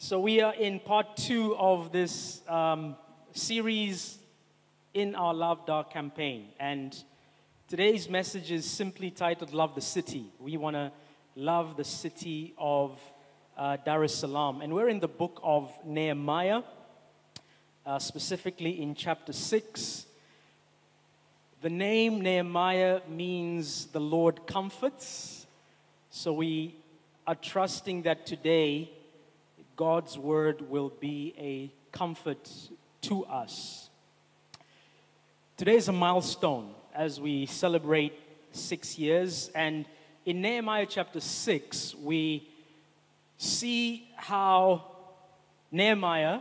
So, we are in part two of this um, series in our Love Dar campaign. And today's message is simply titled Love the City. We want to love the city of uh, Dar es Salaam. And we're in the book of Nehemiah, uh, specifically in chapter 6. The name Nehemiah means the Lord comforts. So we are trusting that today God's word will be a comfort to us. Today is a milestone as we celebrate six years. And in Nehemiah chapter 6, we see how Nehemiah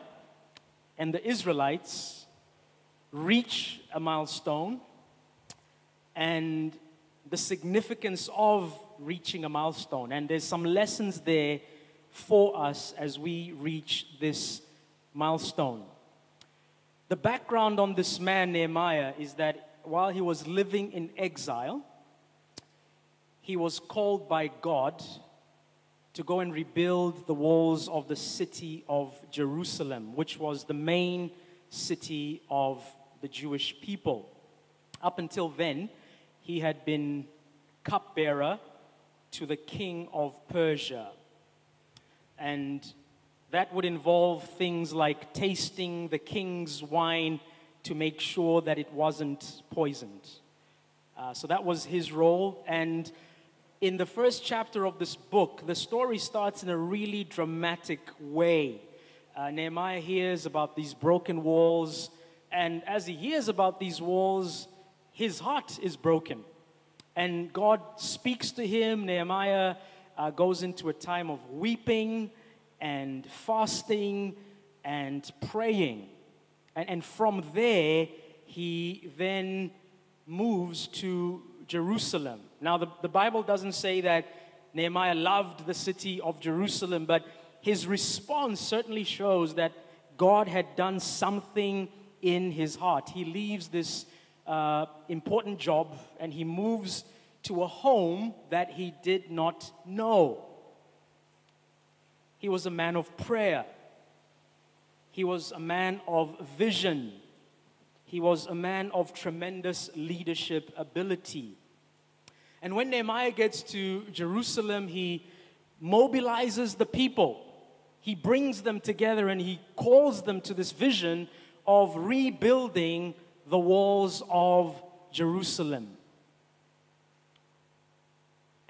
and the Israelites reach a milestone and the significance of reaching a milestone. And there's some lessons there for us as we reach this milestone. The background on this man, Nehemiah, is that while he was living in exile, he was called by God to go and rebuild the walls of the city of Jerusalem, which was the main city of the Jewish people. Up until then, he had been cupbearer to the king of Persia. And that would involve things like tasting the king's wine to make sure that it wasn't poisoned. Uh, so that was his role. And in the first chapter of this book, the story starts in a really dramatic way. Uh, Nehemiah hears about these broken walls, and as he hears about these walls, his heart is broken. And God speaks to him. Nehemiah uh, goes into a time of weeping and fasting and praying. And, and from there, he then moves to Jerusalem. Now, the, the Bible doesn't say that Nehemiah loved the city of Jerusalem, but his response certainly shows that God had done something in his heart. He leaves this uh, important job and he moves to a home that he did not know. He was a man of prayer. He was a man of vision. He was a man of tremendous leadership ability. And when Nehemiah gets to Jerusalem, he mobilizes the people. He brings them together and he calls them to this vision of rebuilding the walls of Jerusalem.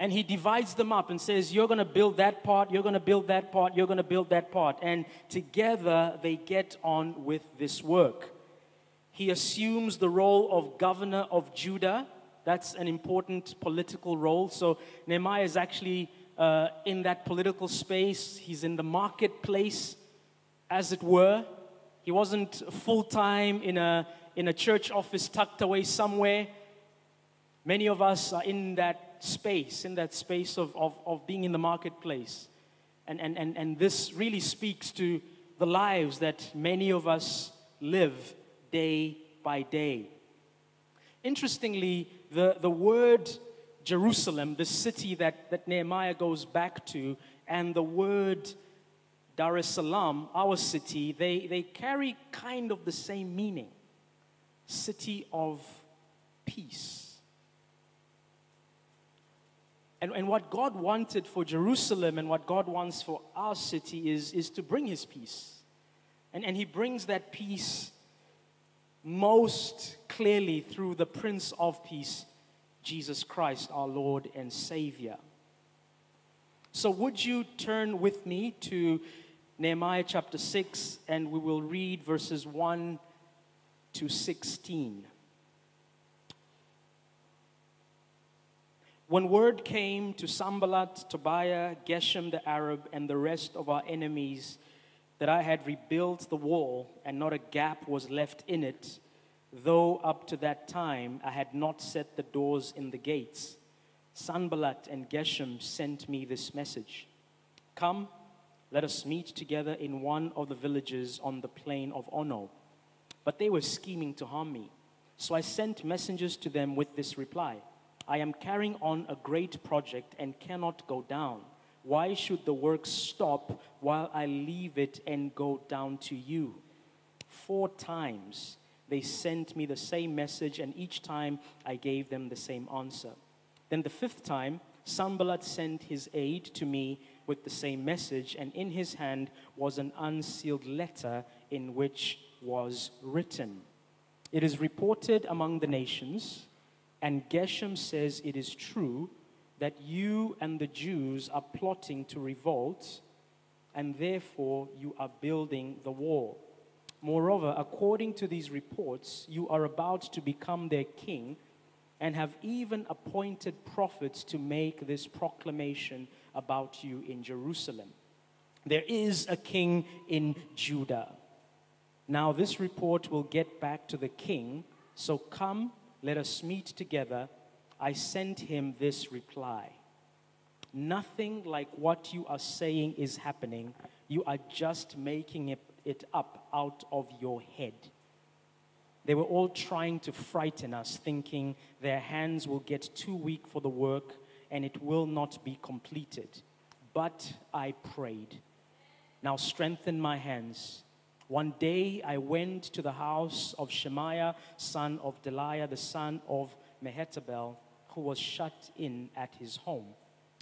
And he divides them up and says, You're going to build that part, you're going to build that part, you're going to build that part. And together they get on with this work. He assumes the role of governor of Judah. That's an important political role. So Nehemiah is actually uh, in that political space. He's in the marketplace, as it were. He wasn't full time in a, in a church office tucked away somewhere. Many of us are in that space, in that space of, of, of being in the marketplace. And, and, and, and this really speaks to the lives that many of us live day by day. Interestingly, the, the word Jerusalem, the city that, that Nehemiah goes back to, and the word Dar es Salaam, our city, they, they carry kind of the same meaning city of peace. And, and what God wanted for Jerusalem and what God wants for our city is, is to bring His peace. And, and He brings that peace most clearly through the Prince of Peace, Jesus Christ, our Lord and Savior. So, would you turn with me to Nehemiah chapter 6 and we will read verses 1 to 16. When word came to Sanballat, Tobiah, Geshem the Arab, and the rest of our enemies that I had rebuilt the wall and not a gap was left in it, though up to that time I had not set the doors in the gates, Sanballat and Geshem sent me this message Come, let us meet together in one of the villages on the plain of Ono. But they were scheming to harm me. So I sent messengers to them with this reply I am carrying on a great project and cannot go down. Why should the work stop while I leave it and go down to you? Four times they sent me the same message, and each time I gave them the same answer. Then the fifth time, Sanballat sent his aide to me with the same message, and in his hand was an unsealed letter in which was written It is reported among the nations, and Geshem says it is true that you and the Jews are plotting to revolt, and therefore you are building the wall. Moreover, according to these reports, you are about to become their king and have even appointed prophets to make this proclamation about you in Jerusalem. There is a king in Judah. Now, this report will get back to the king, so come, let us meet together. I sent him this reply Nothing like what you are saying is happening. You are just making it, it up out of your head. They were all trying to frighten us, thinking their hands will get too weak for the work and it will not be completed. But I prayed. Now strengthen my hands. One day I went to the house of Shemaiah, son of Delaiah, the son of Mehetabel, who was shut in at his home.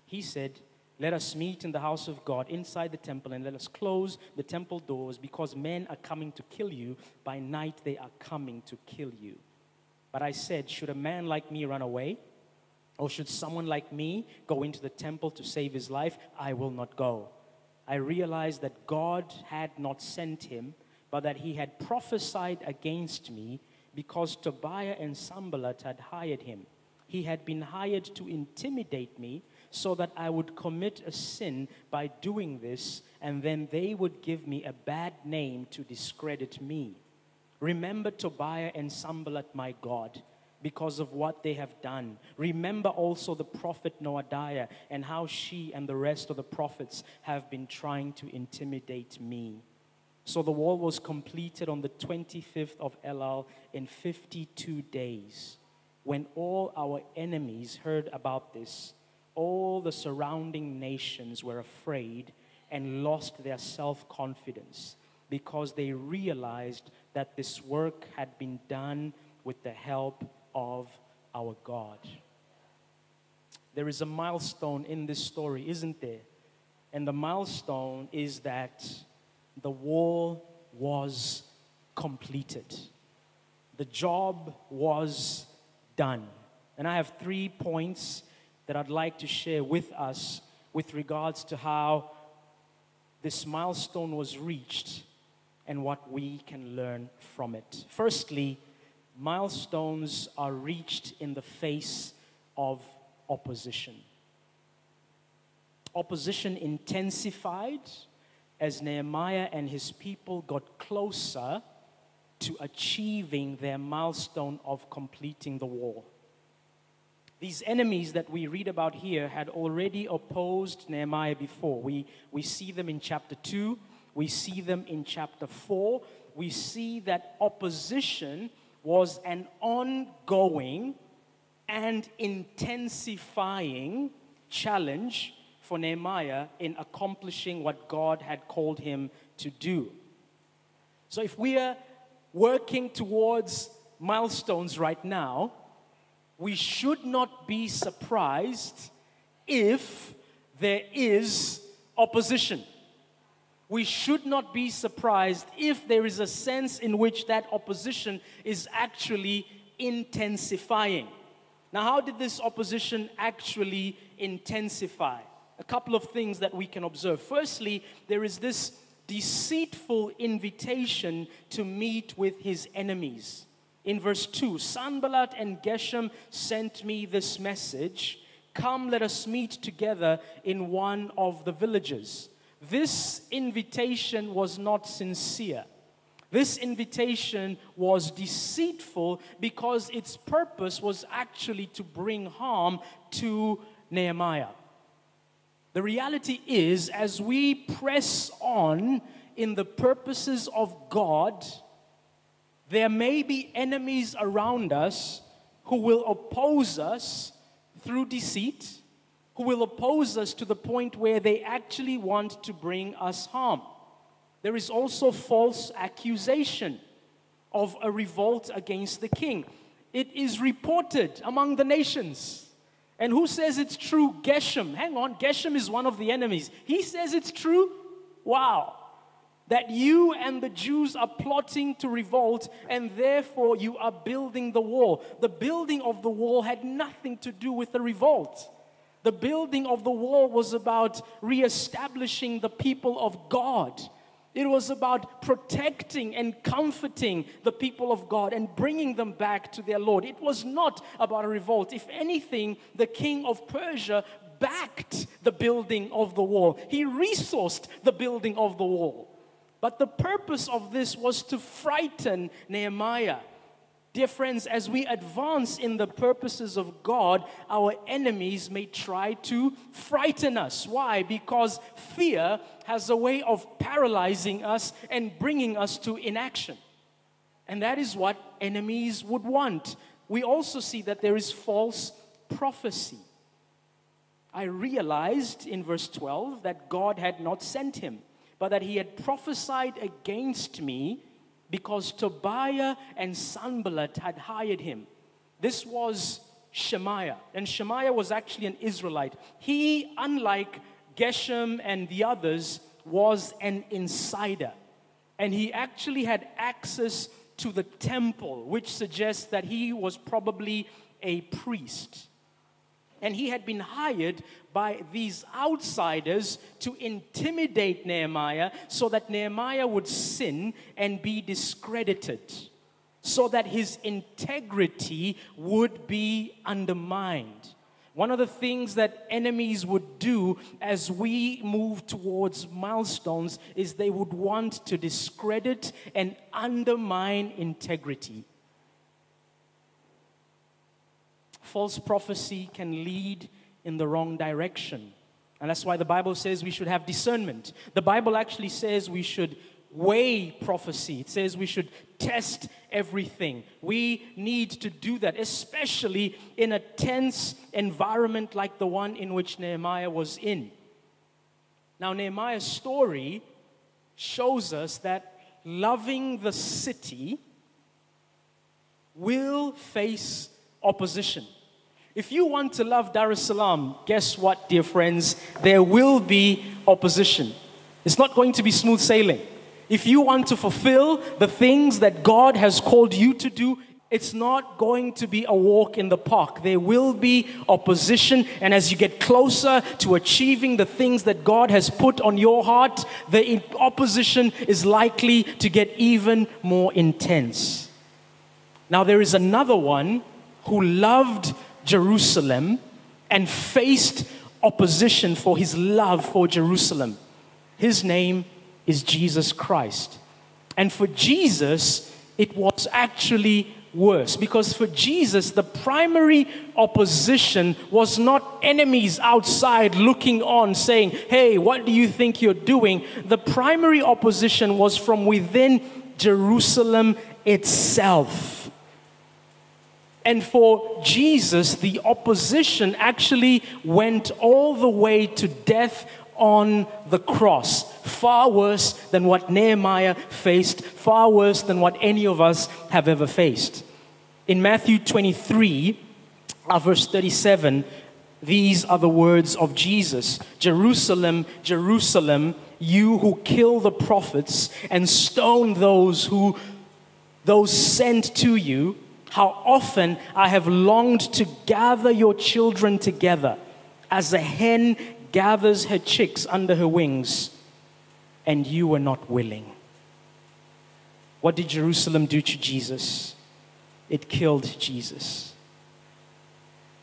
He said, let us meet in the house of God inside the temple and let us close the temple doors because men are coming to kill you. By night they are coming to kill you. But I said, Should a man like me run away? Or should someone like me go into the temple to save his life? I will not go. I realized that God had not sent him, but that he had prophesied against me because Tobiah and Sanballat had hired him. He had been hired to intimidate me so that I would commit a sin by doing this, and then they would give me a bad name to discredit me. Remember Tobiah and Sanballat, my God, because of what they have done. Remember also the prophet Noadiah and how she and the rest of the prophets have been trying to intimidate me. So the wall was completed on the 25th of Elul in 52 days. When all our enemies heard about this, all the surrounding nations were afraid and lost their self confidence because they realized that this work had been done with the help of our God. There is a milestone in this story, isn't there? And the milestone is that the wall was completed. The job was done. And I have three points that I'd like to share with us with regards to how this milestone was reached and what we can learn from it. Firstly, milestones are reached in the face of opposition. Opposition intensified as Nehemiah and his people got closer to achieving their milestone of completing the wall. These enemies that we read about here had already opposed Nehemiah before. We, we see them in chapter 2, we see them in chapter 4. We see that opposition was an ongoing and intensifying challenge for Nehemiah in accomplishing what God had called him to do. So, if we are working towards milestones right now, we should not be surprised if there is opposition. We should not be surprised if there is a sense in which that opposition is actually intensifying. Now, how did this opposition actually intensify? A couple of things that we can observe. Firstly, there is this deceitful invitation to meet with his enemies in verse 2 Sanballat and Geshem sent me this message Come, let us meet together in one of the villages. This invitation was not sincere. This invitation was deceitful because its purpose was actually to bring harm to Nehemiah. The reality is, as we press on in the purposes of God, there may be enemies around us who will oppose us through deceit, who will oppose us to the point where they actually want to bring us harm. There is also false accusation of a revolt against the king. It is reported among the nations. And who says it's true? Geshem. Hang on, Geshem is one of the enemies. He says it's true. Wow. That you and the Jews are plotting to revolt, and therefore you are building the wall. The building of the wall had nothing to do with the revolt. The building of the wall was about reestablishing the people of God. It was about protecting and comforting the people of God and bringing them back to their Lord. It was not about a revolt. If anything, the king of Persia backed the building of the wall, he resourced the building of the wall. But the purpose of this was to frighten Nehemiah Dear friends, as we advance in the purposes of God, our enemies may try to frighten us. Why? Because fear has a way of paralyzing us and bringing us to inaction. And that is what enemies would want. We also see that there is false prophecy. I realized in verse 12 that God had not sent him, but that he had prophesied against me because Tobiah and Sanballat had hired him. This was Shemaiah, and Shemaiah was actually an Israelite. He, unlike Geshem and the others, was an insider, and he actually had access to the temple, which suggests that he was probably a priest. And he had been hired by these outsiders to intimidate Nehemiah so that Nehemiah would sin and be discredited, so that his integrity would be undermined. One of the things that enemies would do as we move towards milestones is they would want to discredit and undermine integrity. False prophecy can lead in the wrong direction. And that's why the Bible says we should have discernment. The Bible actually says we should weigh prophecy, it says we should test everything. We need to do that, especially in a tense environment like the one in which Nehemiah was in. Now, Nehemiah's story shows us that loving the city will face opposition. If you want to love Dar es Salaam, guess what, dear friends? There will be opposition. It's not going to be smooth sailing. If you want to fulfill the things that God has called you to do, it's not going to be a walk in the park. There will be opposition, and as you get closer to achieving the things that God has put on your heart, the opposition is likely to get even more intense. Now, there is another one who loved Jerusalem and faced opposition for his love for Jerusalem. His name is Jesus Christ. And for Jesus, it was actually worse because for Jesus, the primary opposition was not enemies outside looking on saying, Hey, what do you think you're doing? The primary opposition was from within Jerusalem itself. And for Jesus, the opposition actually went all the way to death on the cross. Far worse than what Nehemiah faced, far worse than what any of us have ever faced. In Matthew 23, uh, verse 37, these are the words of Jesus Jerusalem, Jerusalem, you who kill the prophets and stone those who those sent to you how often I have longed to gather your children together as a hen gathers her chicks under her wings, and you were not willing. What did Jerusalem do to Jesus? It killed Jesus.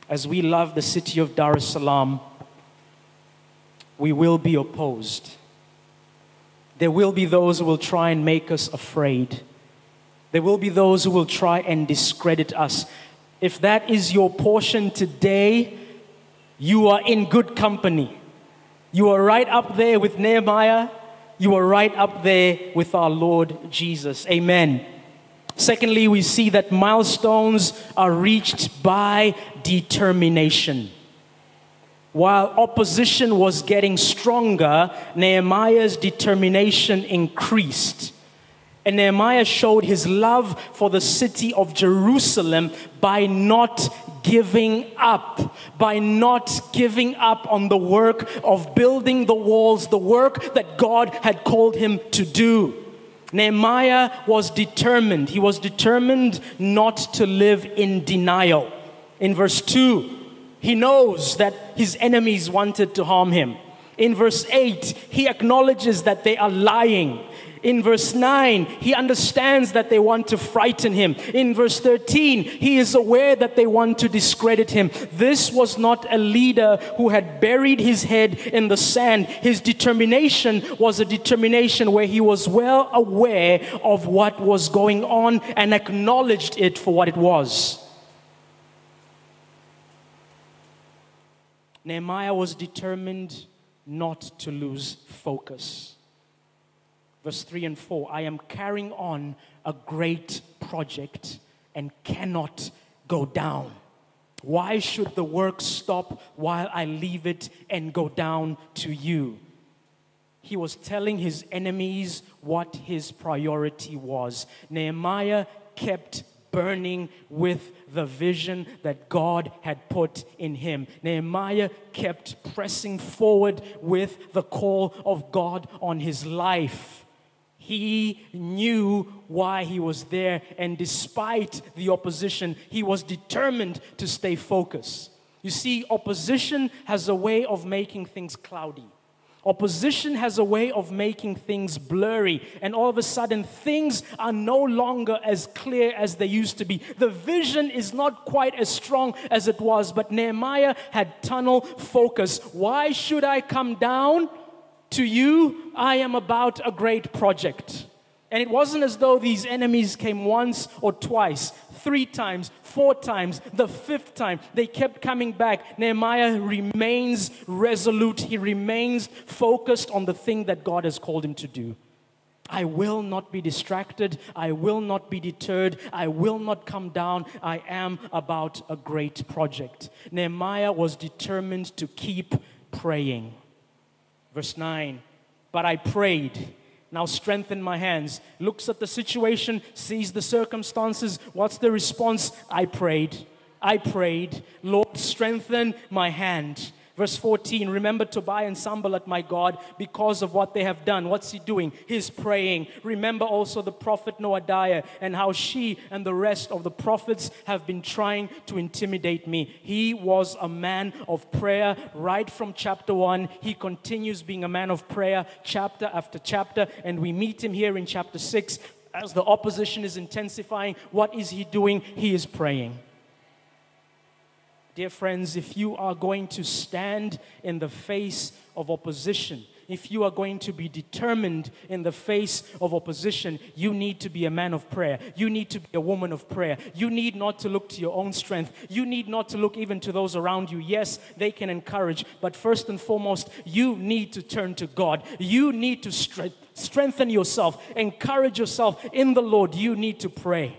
As we love the city of Dar es Salaam, we will be opposed. There will be those who will try and make us afraid. There will be those who will try and discredit us. If that is your portion today, you are in good company. You are right up there with Nehemiah. You are right up there with our Lord Jesus. Amen. Secondly, we see that milestones are reached by determination. While opposition was getting stronger, Nehemiah's determination increased. And Nehemiah showed his love for the city of Jerusalem by not giving up, by not giving up on the work of building the walls, the work that God had called him to do. Nehemiah was determined. He was determined not to live in denial. In verse 2, he knows that his enemies wanted to harm him. In verse 8, he acknowledges that they are lying. In verse 9, he understands that they want to frighten him. In verse 13, he is aware that they want to discredit him. This was not a leader who had buried his head in the sand. His determination was a determination where he was well aware of what was going on and acknowledged it for what it was. Nehemiah was determined not to lose focus verse 3 and 4 I am carrying on a great project and cannot go down. Why should the work stop while I leave it and go down to you? He was telling his enemies what his priority was. Nehemiah kept burning with the vision that God had put in him. Nehemiah kept pressing forward with the call of God on his life. He knew why he was there, and despite the opposition, he was determined to stay focused. You see, opposition has a way of making things cloudy. Opposition has a way of making things blurry, and all of a sudden, things are no longer as clear as they used to be. The vision is not quite as strong as it was, but Nehemiah had tunnel focus. Why should I come down? To you, I am about a great project. And it wasn't as though these enemies came once or twice, three times, four times, the fifth time. They kept coming back. Nehemiah remains resolute, he remains focused on the thing that God has called him to do. I will not be distracted. I will not be deterred. I will not come down. I am about a great project. Nehemiah was determined to keep praying. Verse 9, but I prayed. Now strengthen my hands. Looks at the situation, sees the circumstances. What's the response? I prayed. I prayed. Lord, strengthen my hand. Verse 14, remember Tobiah and Sanballat, my God, because of what they have done. What's he doing? He's praying. Remember also the prophet Noadiah and how she and the rest of the prophets have been trying to intimidate me. He was a man of prayer right from chapter 1. He continues being a man of prayer chapter after chapter, and we meet him here in chapter 6. As the opposition is intensifying, what is he doing? He is praying. Dear friends, if you are going to stand in the face of opposition, if you are going to be determined in the face of opposition, you need to be a man of prayer. You need to be a woman of prayer. You need not to look to your own strength. You need not to look even to those around you. Yes, they can encourage, but first and foremost, you need to turn to God. You need to strengthen yourself, encourage yourself in the Lord. You need to pray.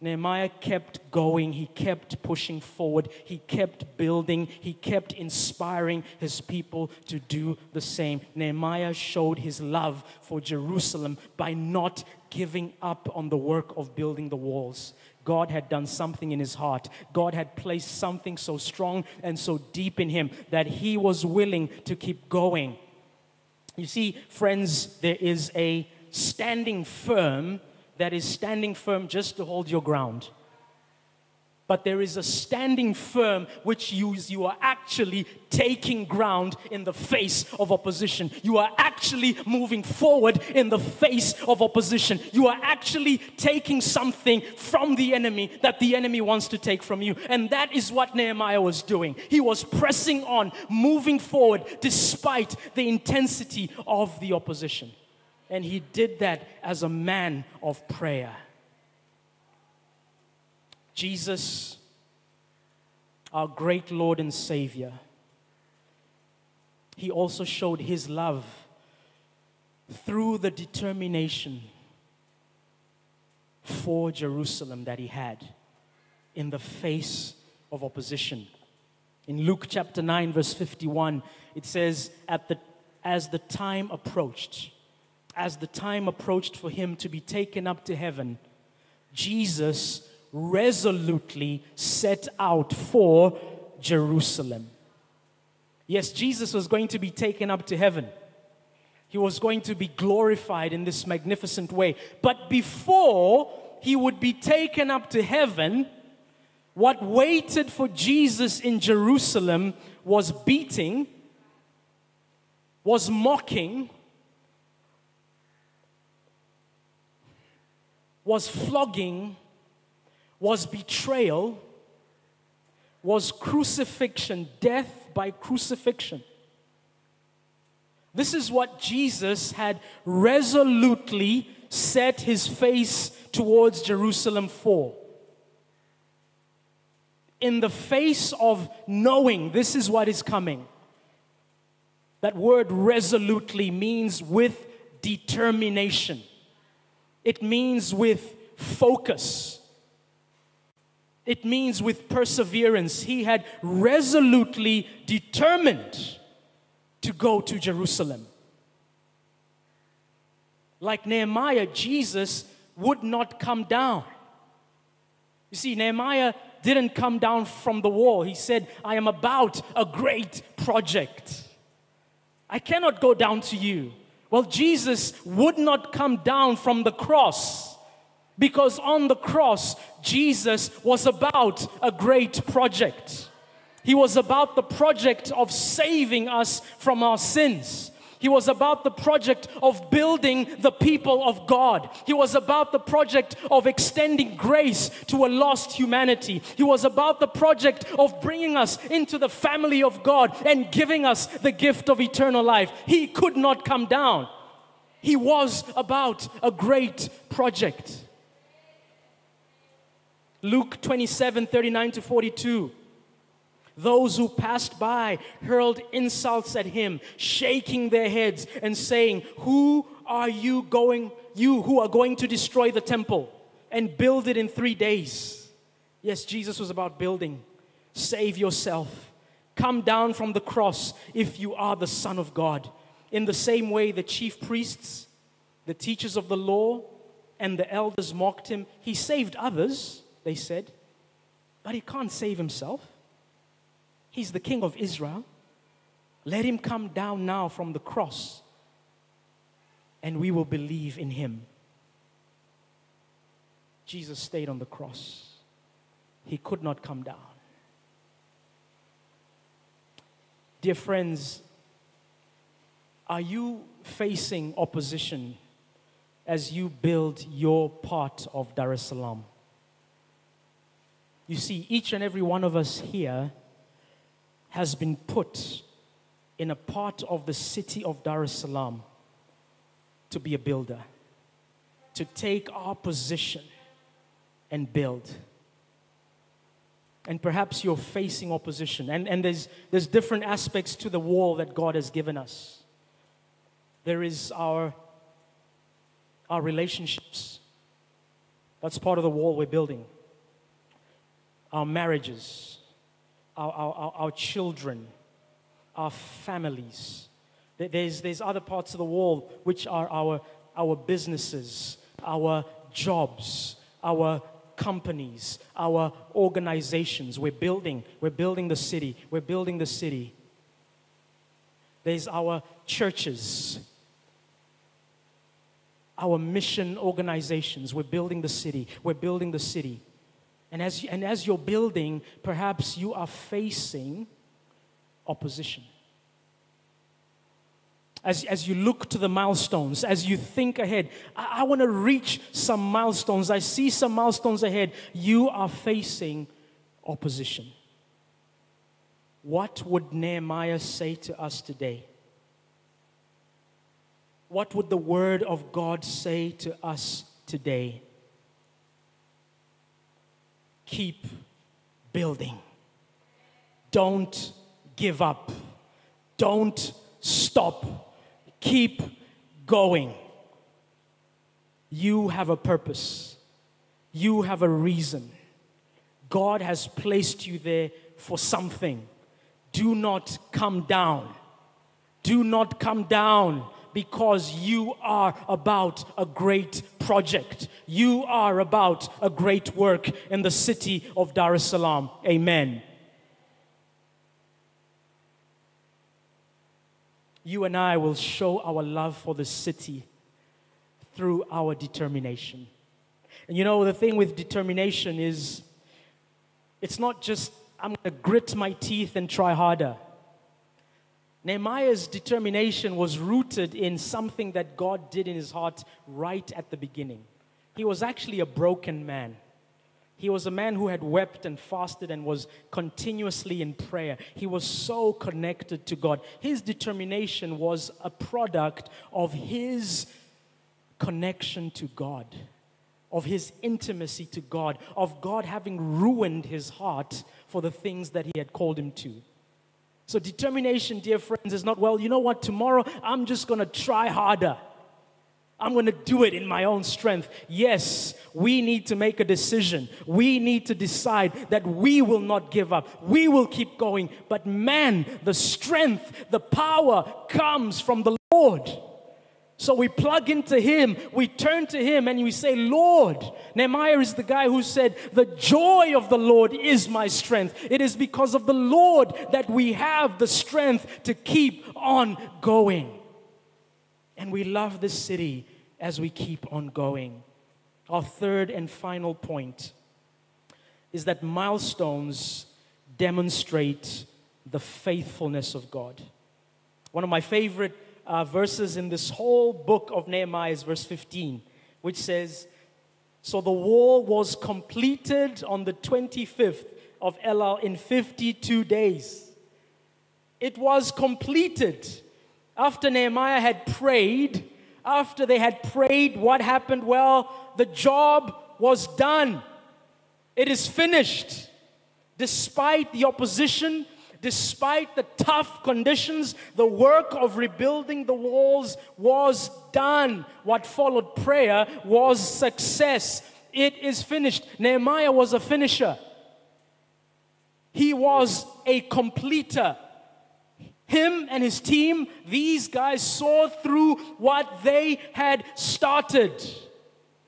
Nehemiah kept going, he kept pushing forward, he kept building, he kept inspiring his people to do the same. Nehemiah showed his love for Jerusalem by not giving up on the work of building the walls. God had done something in his heart. God had placed something so strong and so deep in him that he was willing to keep going. You see, friends, there is a standing firm that is standing firm just to hold your ground. But there is a standing firm which you, you are actually taking ground in the face of opposition. You are actually moving forward in the face of opposition. You are actually taking something from the enemy that the enemy wants to take from you. And that is what Nehemiah was doing. He was pressing on, moving forward despite the intensity of the opposition. And he did that as a man of prayer. Jesus, our great Lord and Savior, he also showed his love through the determination for Jerusalem that he had in the face of opposition. In Luke chapter 9, verse 51, it says, At the, As the time approached, as the time approached for him to be taken up to heaven, Jesus resolutely set out for Jerusalem. Yes, Jesus was going to be taken up to heaven. He was going to be glorified in this magnificent way. But before he would be taken up to heaven, what waited for Jesus in Jerusalem was beating, was mocking, was flogging, was betrayal, was crucifixion, death by crucifixion. This is what Jesus had resolutely set his face towards Jerusalem for. In the face of knowing this is what is coming, that word resolutely means with determination, it means with focus. It means with perseverance. He had resolutely determined to go to Jerusalem. Like Nehemiah, Jesus would not come down. You see, Nehemiah didn't come down from the wall. He said, I am about a great project. I cannot go down to you. Well, Jesus would not come down from the cross because on the cross, Jesus was about a great project. He was about the project of saving us from our sins. He was about the project of building the people of God. He was about the project of extending grace to a lost humanity. He was about the project of bringing us into the family of God and giving us the gift of eternal life. He could not come down. He was about a great project. Luke 27 39 to 42. Those who passed by hurled insults at him, shaking their heads and saying, Who are you going, you who are going to destroy the temple and build it in three days? Yes, Jesus was about building. Save yourself. Come down from the cross if you are the Son of God. In the same way, the chief priests, the teachers of the law, and the elders mocked him. He saved others, they said, but he can't save himself. He's the king of Israel. Let him come down now from the cross, and we will believe in him. Jesus stayed on the cross, he could not come down. Dear friends, are you facing opposition as you build your part of Dar es Salaam? You see, each and every one of us here has been put in a part of the city of Dar es Salaam to be a builder, to take our position and build. And perhaps you're facing opposition, and, and there's, there's different aspects to the wall that God has given us. There is our, our relationships, that's part of the wall we're building, our marriages our, our, our children, our families. There's, there's other parts of the wall which are our, our businesses, our jobs, our companies, our organizations. We're building, we're building the city, we're building the city. There's our churches, our mission organizations. We're building the city, we're building the city. And as, and as you're building, perhaps you are facing opposition. As, as you look to the milestones, as you think ahead, I, I want to reach some milestones. I see some milestones ahead. You are facing opposition. What would Nehemiah say to us today? What would the Word of God say to us today? Keep building. Don't give up. Don't stop. Keep going. You have a purpose, you have a reason. God has placed you there for something. do not come down. Do not come down because you are about a great project. You are about a great work in the city of Dar es Salaam. Amen. You and I will show our love for the city through our determination. And you know, the thing with determination is it's not just, I'm going to grit my teeth and try harder. Nehemiah's determination was rooted in something that God did in his heart right at the beginning. He was actually a broken man. He was a man who had wept and fasted and was continuously in prayer. He was so connected to God. His determination was a product of his connection to God, of his intimacy to God, of God having ruined his heart for the things that he had called him to. So, determination, dear friends, is not, well, you know what, tomorrow I'm just going to try harder. I'm going to do it in my own strength. Yes, we need to make a decision. We need to decide that we will not give up. We will keep going. But man, the strength, the power comes from the Lord. So we plug into Him, we turn to Him, and we say, Lord. Nehemiah is the guy who said, The joy of the Lord is my strength. It is because of the Lord that we have the strength to keep on going. And we love this city as we keep on going. Our third and final point is that milestones demonstrate the faithfulness of God. One of my favorite uh, verses in this whole book of Nehemiah is verse 15, which says, So the wall was completed on the 25th of Elul in 52 days. It was completed after Nehemiah had prayed. After they had prayed, what happened? Well, the job was done. It is finished. Despite the opposition, Despite the tough conditions, the work of rebuilding the walls was done. What followed prayer was success. It is finished. Nehemiah was a finisher, he was a completer. Him and his team, these guys saw through what they had started.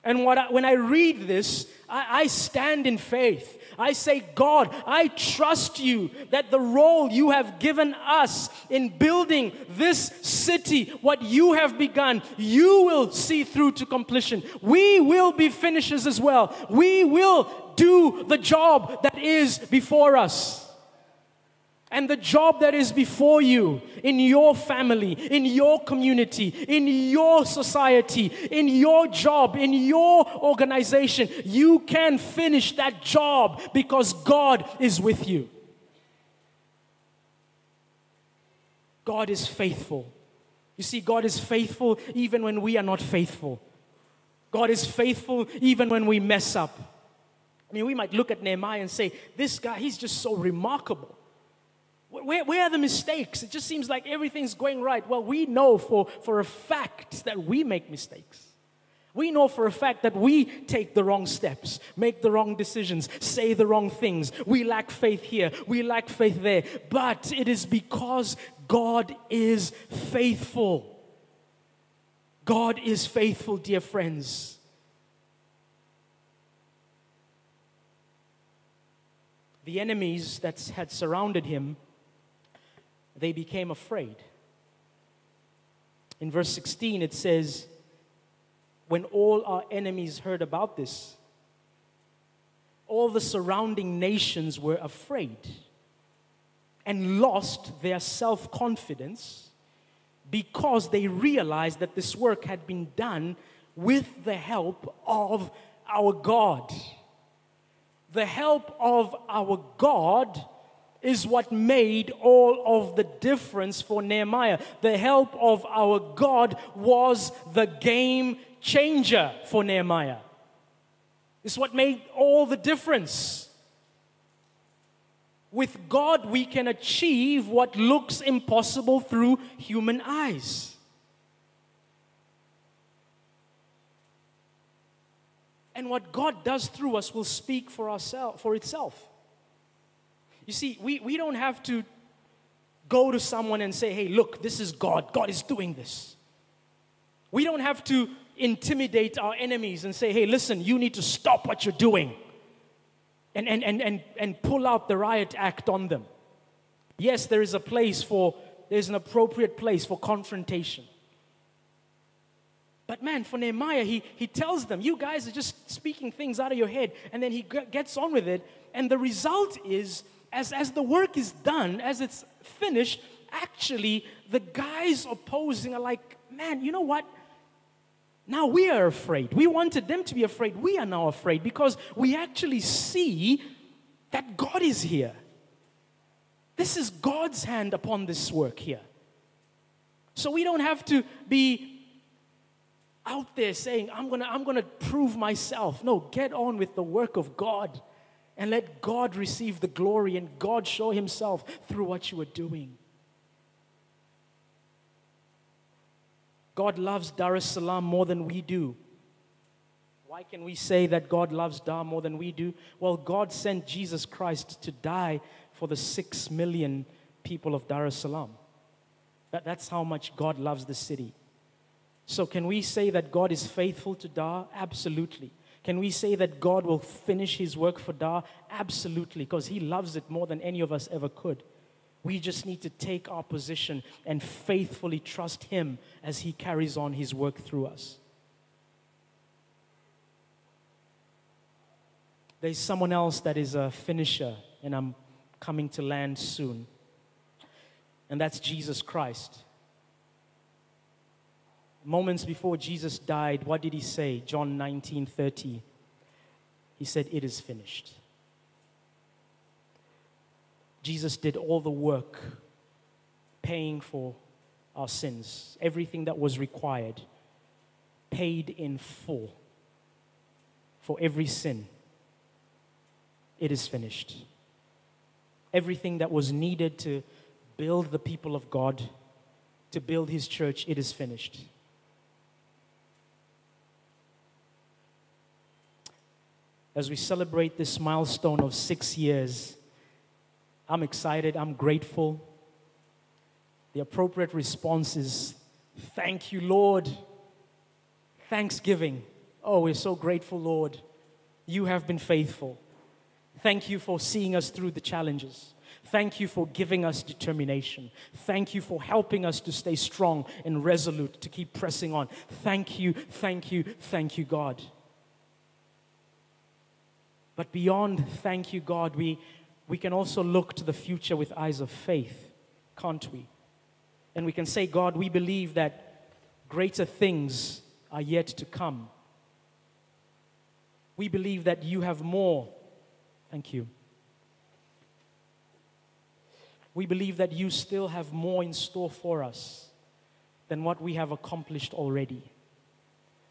And what I, when I read this, I, I stand in faith I say, God, I trust you that the role you have given us in building this city, what you have begun, you will see through to completion. We will be finishers as well. We will do the job that is before us and the job that is before you in your family, in your community, in your society, in your job, in your organization, you can finish that job because God is with you. God is faithful. You see, God is faithful even when we are not faithful. God is faithful even when we mess up. I mean, we might look at Nehemiah and say, This guy, he's just so remarkable. Where, where, are the mistakes? It just seems like everything's going right. Well, we know for, for a fact that we make mistakes. We know for a fact that we take the wrong steps, make the wrong decisions, say the wrong things. We lack faith here, we lack faith there. But it is because God is faithful. God is faithful, dear friends. The enemies that had surrounded him they became afraid. In verse 16, it says, When all our enemies heard about this, all the surrounding nations were afraid and lost their self confidence because they realized that this work had been done with the help of our God. The help of our God is what made all of the difference for Nehemiah. The help of our God was the game changer for Nehemiah. It's what made all the difference. With God, we can achieve what looks impossible through human eyes. And what God does through us will speak for, ourselves, for itself. You see, we, we don't have to go to someone and say, hey, look, this is God. God is doing this. We don't have to intimidate our enemies and say, hey, listen, you need to stop what you're doing and, and, and, and, and pull out the riot act on them. Yes, there is a place for, there's an appropriate place for confrontation. But man, for Nehemiah, he, he tells them, you guys are just speaking things out of your head. And then he gets on with it. And the result is, as, as the work is done, as it's finished, actually, the guys opposing are like, man, you know what? Now we are afraid. We wanted them to be afraid. We are now afraid because we actually see that God is here. This is God's hand upon this work here. So we don't have to be out there saying, I'm gonna, I'm gonna prove myself. No, get on with the work of God and let God receive the glory and God show Himself through what you are doing. God loves Dar es Salaam more than we do. Why can we say that God loves Dar more than we do? Well, God sent Jesus Christ to die for the six million people of Dar es Salaam. That, that's how much God loves the city. So, can we say that God is faithful to Dar? Absolutely. Can we say that God will finish his work for Dar? Absolutely, because he loves it more than any of us ever could. We just need to take our position and faithfully trust Him as He carries on His work through us. There's someone else that is a finisher, and I'm coming to land soon. And that's Jesus Christ. Moments before Jesus died, what did he say? John 19 30. He said, It is finished. Jesus did all the work paying for our sins, everything that was required, paid in full for every sin. It is finished. Everything that was needed to build the people of God, to build His church, it is finished. As we celebrate this milestone of six years, I'm excited, I'm grateful. The appropriate response is, Thank you, Lord. Thanksgiving. Oh, we're so grateful, Lord. You have been faithful. Thank you for seeing us through the challenges. Thank you for giving us determination. Thank you for helping us to stay strong and resolute, to keep pressing on. Thank you, thank you, thank you, God. But beyond thank you, God, we, we can also look to the future with eyes of faith, can't we? And we can say, God, we believe that greater things are yet to come. We believe that you have more. Thank you. We believe that you still have more in store for us than what we have accomplished already.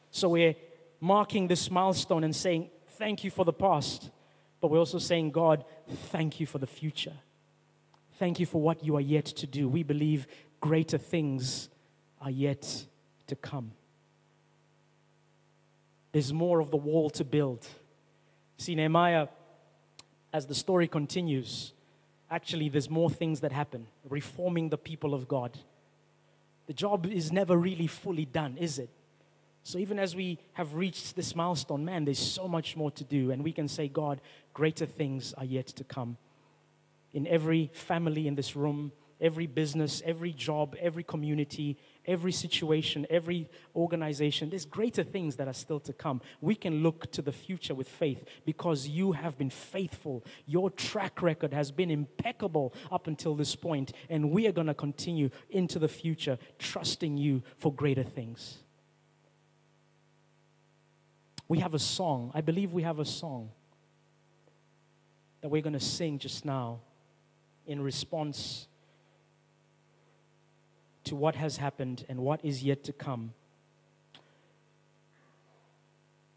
So we're marking this milestone and saying, Thank you for the past. But we're also saying, God, thank you for the future. Thank you for what you are yet to do. We believe greater things are yet to come. There's more of the wall to build. See, Nehemiah, as the story continues, actually, there's more things that happen, reforming the people of God. The job is never really fully done, is it? So even as we have reached this milestone, man, there's so much more to do. And we can say, God, greater things are yet to come. In every family in this room, every business, every job, every community, every situation, every organization, there's greater things that are still to come. We can look to the future with faith because you have been faithful. Your track record has been impeccable up until this point, and we are going to continue into the future trusting you for greater things we have a song. I believe we have a song that we're going to sing just now in response to what has happened and what is yet to come.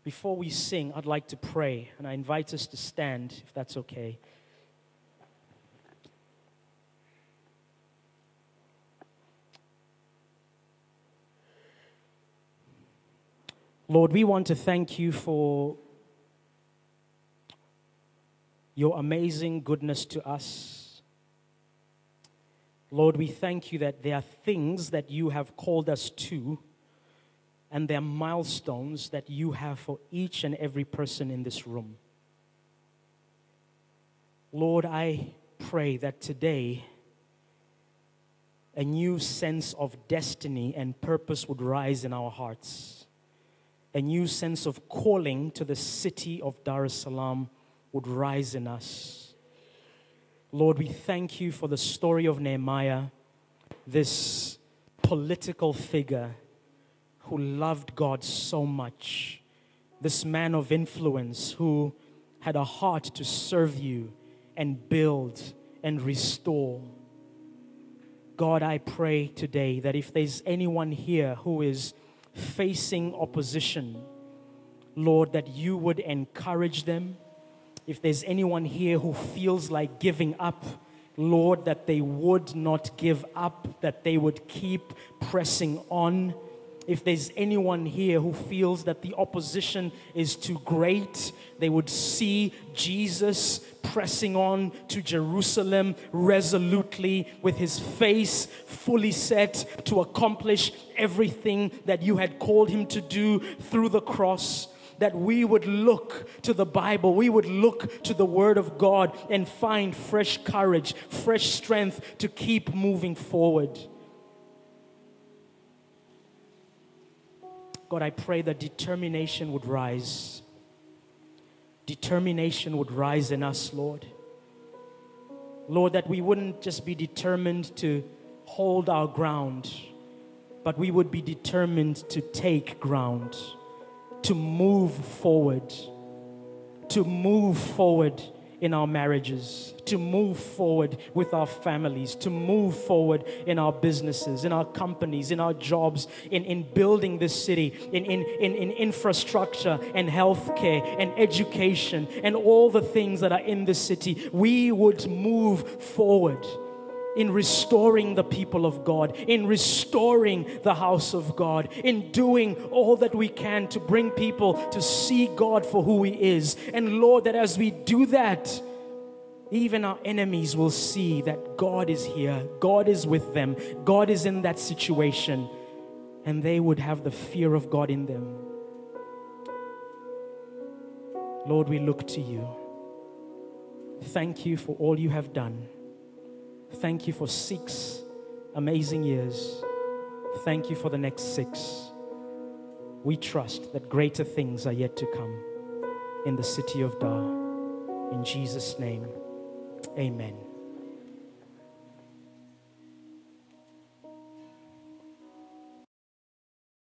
Before we sing, I'd like to pray, and I invite us to stand if that's okay. Lord, we want to thank you for your amazing goodness to us. Lord, we thank you that there are things that you have called us to, and there are milestones that you have for each and every person in this room. Lord, I pray that today a new sense of destiny and purpose would rise in our hearts. A new sense of calling to the city of Dar es Salaam would rise in us. Lord, we thank you for the story of Nehemiah, this political figure who loved God so much, this man of influence who had a heart to serve you and build and restore. God, I pray today that if there's anyone here who is facing opposition, Lord, that you would encourage them. If there's anyone here who feels like giving up, Lord, that they would not give up, that they would keep pressing on if there's anyone here who feels that the opposition is too great, they would see Jesus pressing on to Jerusalem resolutely with his face fully set to accomplish everything that you had called him to do through the cross. That we would look to the Bible, we would look to the Word of God and find fresh courage, fresh strength to keep moving forward. God, I pray that determination would rise. Determination would rise in us, Lord. Lord, that we wouldn't just be determined to hold our ground, but we would be determined to take ground, to move forward, to move forward in our marriages, to move forward with our families, to move forward in our businesses, in our companies, in our jobs, in, in building this city, in, in, in, in infrastructure and healthcare and education and all the things that are in the city. We would move forward in restoring the people of God, in restoring the house of God, in doing all that we can to bring people to see God for who He is. And Lord, that as we do that, even our enemies will see that God is here, God is with them, God is in that situation, and they would have the fear of God in them. Lord, we look to you. Thank you for all you have done. Thank you for six amazing years. Thank you for the next six. We trust that greater things are yet to come in the city of Dar. In Jesus' name, amen.